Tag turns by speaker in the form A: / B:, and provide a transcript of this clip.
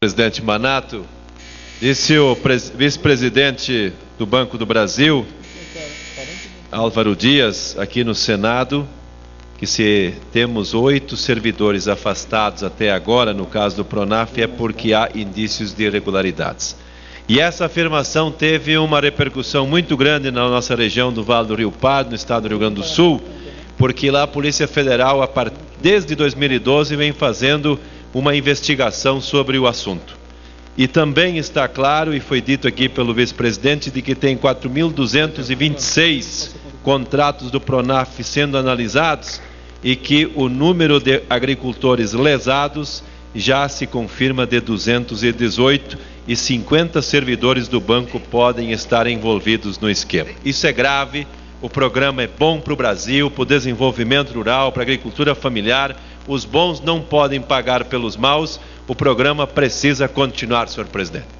A: Presidente Manato, disse o vice-presidente do Banco do Brasil, Álvaro Dias, aqui no Senado, que se temos oito servidores afastados até agora, no caso do Pronaf, é porque há indícios de irregularidades. E essa afirmação teve uma repercussão muito grande na nossa região do Vale do Rio Pardo, no estado do Rio Grande do Sul, porque lá a Polícia Federal, desde 2012, vem fazendo uma investigação sobre o assunto. E também está claro, e foi dito aqui pelo vice-presidente, de que tem 4.226 contratos do Pronaf sendo analisados e que o número de agricultores lesados já se confirma de 218 e 50 servidores do banco podem estar envolvidos no esquema. Isso é grave. O programa é bom para o Brasil, para o desenvolvimento rural, para a agricultura familiar. Os bons não podem pagar pelos maus. O programa precisa continuar, senhor presidente.